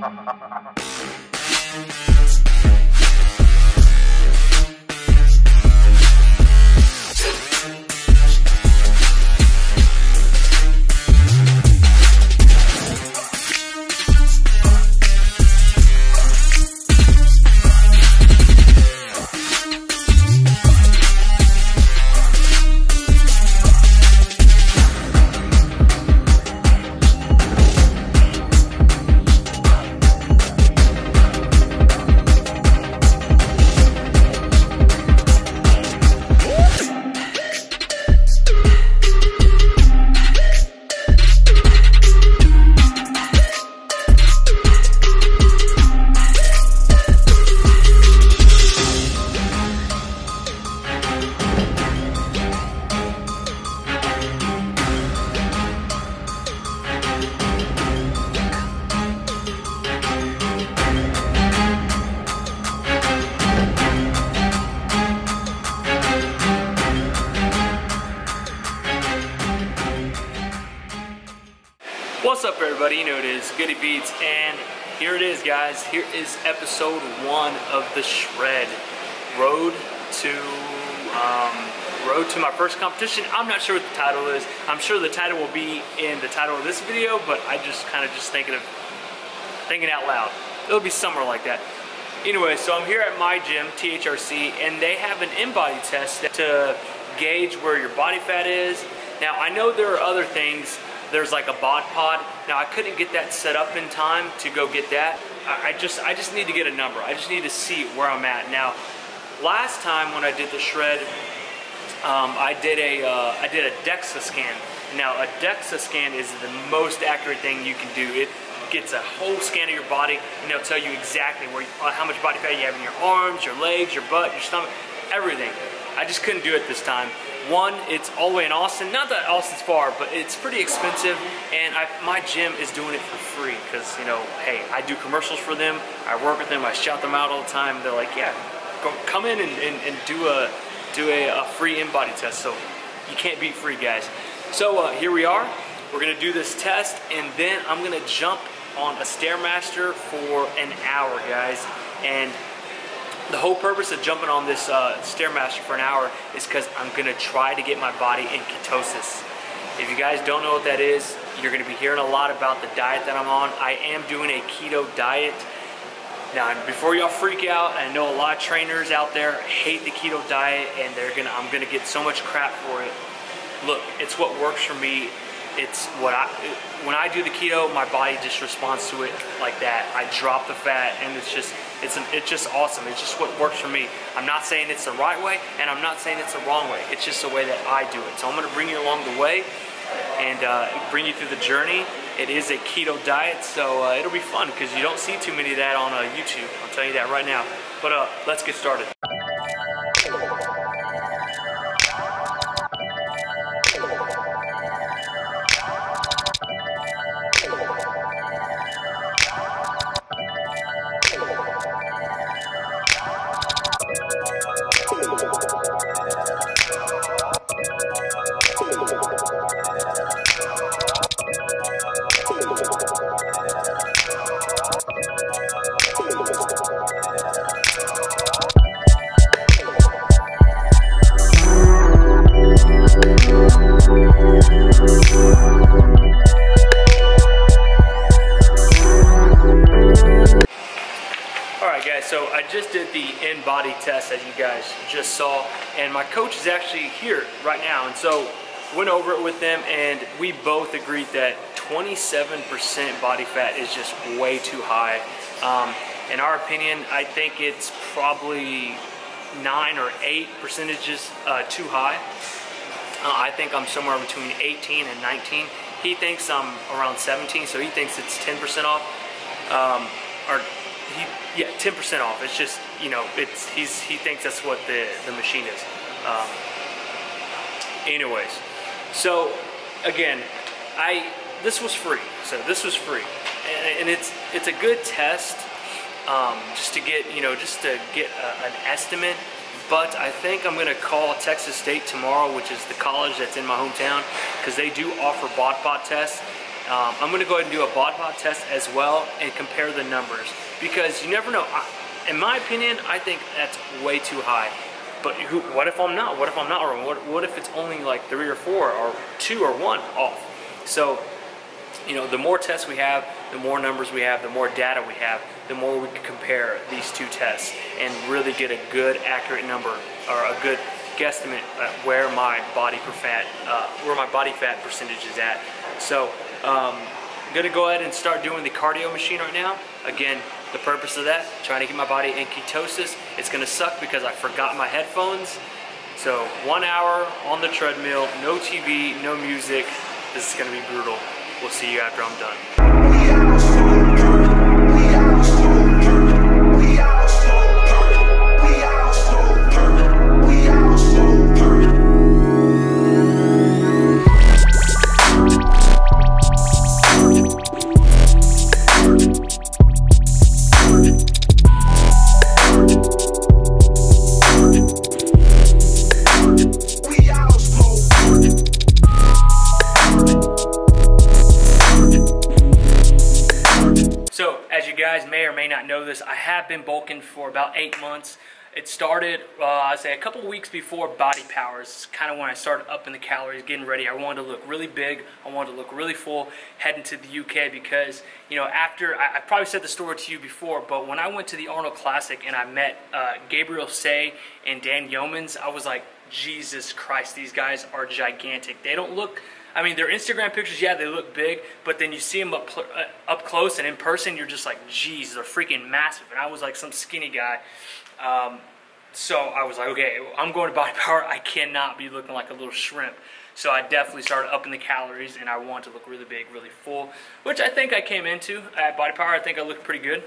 ハハハハ What's up everybody? You know it is Goody Beats and here it is guys. Here is episode one of the Shred. Road to um, Road to my first competition. I'm not sure what the title is. I'm sure the title will be in the title of this video, but I just kind of just thinking of thinking out loud. It'll be somewhere like that. Anyway, so I'm here at my gym, THRC, and they have an in-body test to gauge where your body fat is. Now I know there are other things there's like a bod pod. Now I couldn't get that set up in time to go get that. I, I just I just need to get a number. I just need to see where I'm at. Now, last time when I did the shred, um, I did a uh, I did a DEXA scan. Now a DEXA scan is the most accurate thing you can do. It gets a whole scan of your body and they'll tell you exactly where uh, how much body fat you have in your arms, your legs, your butt, your stomach, everything. I just couldn't do it this time. One, it's all the way in Austin. Not that Austin's far, but it's pretty expensive, and I, my gym is doing it for free because, you know, hey, I do commercials for them, I work with them, I shout them out all the time. They're like, yeah, go, come in and, and, and do a do a, a free InBody test. So you can't beat free, guys. So uh, here we are. We're gonna do this test, and then I'm gonna jump on a Stairmaster for an hour, guys. And the whole purpose of jumping on this uh, Stairmaster for an hour is because I'm gonna try to get my body in ketosis. If you guys don't know what that is, you're gonna be hearing a lot about the diet that I'm on. I am doing a keto diet. Now, before y'all freak out, I know a lot of trainers out there hate the keto diet and they're gonna, I'm gonna get so much crap for it. Look, it's what works for me it's what I when I do the keto, my body just responds to it like that. I drop the fat, and it's just it's an, it's just awesome. It's just what works for me. I'm not saying it's the right way, and I'm not saying it's the wrong way. It's just the way that I do it. So I'm gonna bring you along the way and uh, bring you through the journey. It is a keto diet, so uh, it'll be fun because you don't see too many of that on uh, YouTube. I'll tell you that right now. But uh, let's get started. I just did the in-body test as you guys just saw, and my coach is actually here right now, and so went over it with them, and we both agreed that 27% body fat is just way too high. Um, in our opinion, I think it's probably nine or eight percentages uh, too high. Uh, I think I'm somewhere between 18 and 19. He thinks I'm around 17, so he thinks it's 10% off. Um, or he, yeah, 10% off. It's just, you know, it's he's he thinks that's what the, the machine is. Um, anyways, so again, I this was free. So this was free, and, and it's it's a good test um, just to get you know just to get a, an estimate. But I think I'm going to call Texas State tomorrow, which is the college that's in my hometown, because they do offer bod pod tests. Um, I'm going to go ahead and do a bod pod test as well and compare the numbers because you never know. In my opinion, I think that's way too high. But who, what if I'm not? What if I'm not? Or what, what if it's only like three or four or two or one off? So, you know, the more tests we have, the more numbers we have, the more data we have, the more we can compare these two tests and really get a good, accurate number or a good guesstimate at where my body fat, uh, where my body fat percentage is at. So, um, I'm gonna go ahead and start doing the cardio machine right now. Again, the purpose of that, trying to get my body in ketosis. It's gonna suck because I forgot my headphones. So one hour on the treadmill, no TV, no music. This is gonna be brutal. We'll see you after I'm done. Not know this, I have been bulking for about eight months. It started, uh, I'd say, a couple weeks before Body Powers. It's kind of when I started upping the calories, getting ready. I wanted to look really big. I wanted to look really full heading to the UK because, you know, after, I, I probably said the story to you before, but when I went to the Arnold Classic and I met uh, Gabriel Sey and Dan Yeomans, I was like, Jesus Christ, these guys are gigantic. They don't look I mean, their Instagram pictures, yeah, they look big, but then you see them up, uh, up close and in person, you're just like, geez, they're freaking massive. And I was like some skinny guy. Um, so I was like, okay, I'm going to Body Power. I cannot be looking like a little shrimp. So I definitely started upping the calories and I want to look really big, really full, which I think I came into at Body Power. I think I looked pretty good.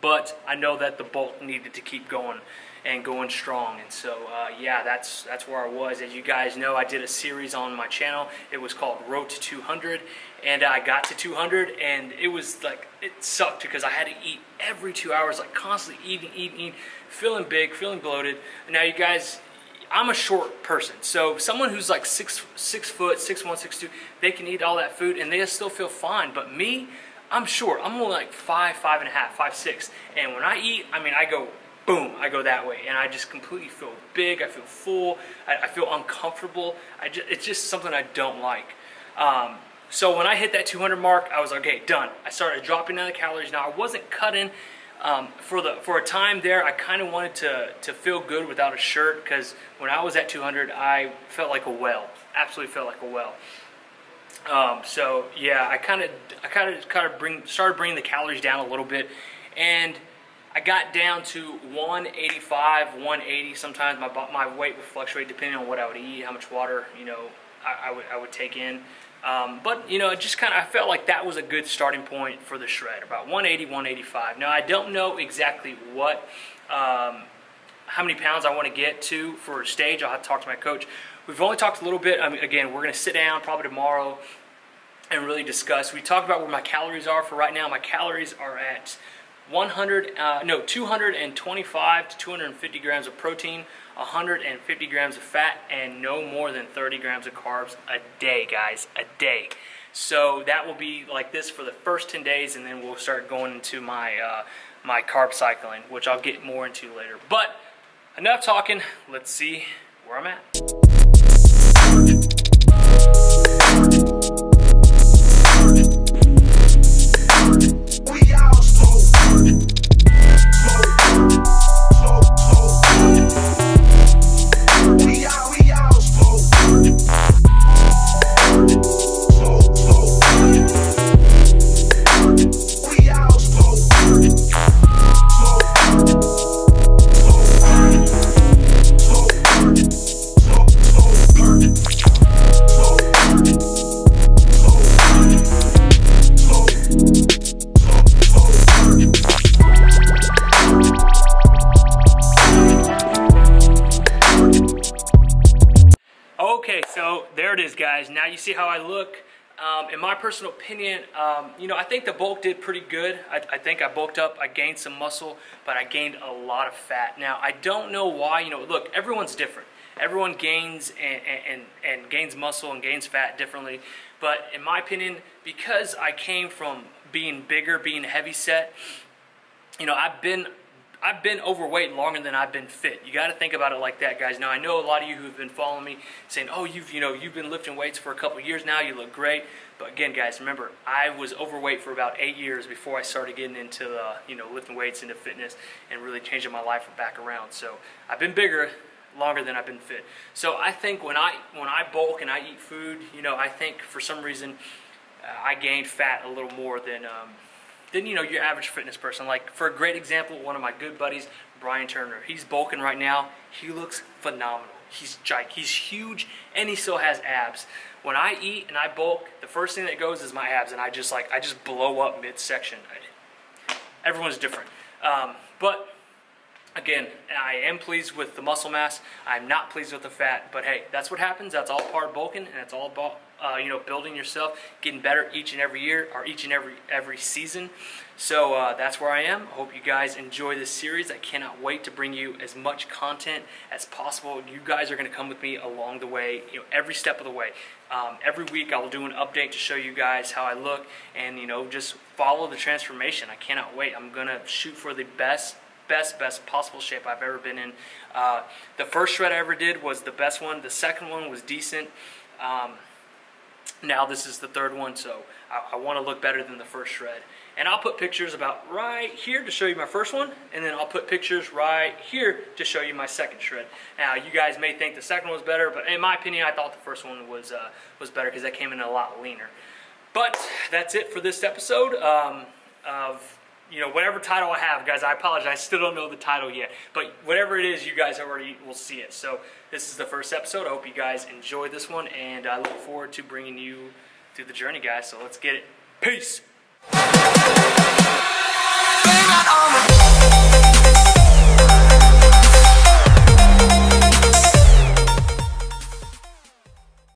But I know that the bulk needed to keep going and going strong. And so, uh, yeah, that's that's where I was. As you guys know, I did a series on my channel. It was called Road to 200, and I got to 200, and it was like it sucked because I had to eat every two hours, like constantly eating, eating, eating, feeling big, feeling bloated. Now, you guys. I'm a short person, so someone who's like six six foot, six one, six two, they can eat all that food and they still feel fine. But me, I'm short. I'm only like five, five and a half, five six, and when I eat, I mean, I go boom, I go that way. And I just completely feel big, I feel full, I, I feel uncomfortable. I just, it's just something I don't like. Um, so when I hit that 200 mark, I was like, okay, done. I started dropping down the calories. Now I wasn't cutting um, for the for a time there. I kind of wanted to to feel good without a shirt because when I was at 200, I felt like a well. Absolutely felt like a well. Um, so yeah, I kind of I kind of kind of bring started bringing the calories down a little bit, and I got down to 185, 180. Sometimes my my weight would fluctuate depending on what I would eat, how much water you know I, I would I would take in. Um, but you know, it just kind of I felt like that was a good starting point for the shred, about 180, 185. Now I don't know exactly what, um, how many pounds I want to get to for a stage. I'll have to talk to my coach. We've only talked a little bit. I mean, again, we're going to sit down probably tomorrow and really discuss. We talked about where my calories are for right now. My calories are at 100, uh, no, 225 to 250 grams of protein, 150 grams of fat, and no more than 30 grams of carbs a day, guys, a day. So that will be like this for the first 10 days, and then we'll start going into my, uh, my carb cycling, which I'll get more into later. But enough talking, let's see where I'm at. Guys. Now you see how I look. Um, in my personal opinion, um, you know, I think the bulk did pretty good. I, I, think I bulked up, I gained some muscle, but I gained a lot of fat. Now, I don't know why, you know, look, everyone's different. Everyone gains and, and, and gains muscle and gains fat differently. But in my opinion, because I came from being bigger, being heavy set, you know, I've been I've been overweight longer than I've been fit. You got to think about it like that, guys. Now I know a lot of you who've been following me saying, "Oh, you've you know you've been lifting weights for a couple years now. You look great." But again, guys, remember I was overweight for about eight years before I started getting into the you know lifting weights into fitness and really changing my life back around. So I've been bigger longer than I've been fit. So I think when I when I bulk and I eat food, you know, I think for some reason uh, I gained fat a little more than. Um, than you know your average fitness person. Like for a great example, one of my good buddies, Brian Turner. He's bulking right now. He looks phenomenal. He's giant. He's huge, and he still has abs. When I eat and I bulk, the first thing that goes is my abs, and I just like I just blow up midsection. Everyone's different, um, but again, I am pleased with the muscle mass. I'm not pleased with the fat, but hey, that's what happens. That's all part of bulking, and it's all about uh, you know, building yourself, getting better each and every year or each and every every season. So uh, that's where I am. I hope you guys enjoy this series. I cannot wait to bring you as much content as possible. You guys are going to come with me along the way, you know, every step of the way. Um, every week I'll do an update to show you guys how I look and, you know, just follow the transformation. I cannot wait. I'm going to shoot for the best best, best possible shape I've ever been in. Uh, the first shred I ever did was the best one. The second one was decent. Um, now this is the third one, so I, I want to look better than the first shred. And I'll put pictures about right here to show you my first one, and then I'll put pictures right here to show you my second shred. Now, you guys may think the second one was better, but in my opinion, I thought the first one was uh, was better because that came in a lot leaner. But that's it for this episode um, of you know, whatever title I have, guys, I apologize. I still don't know the title yet. But whatever it is, you guys already will see it. So this is the first episode. I hope you guys enjoy this one, and I look forward to bringing you through the journey, guys. So let's get it. Peace.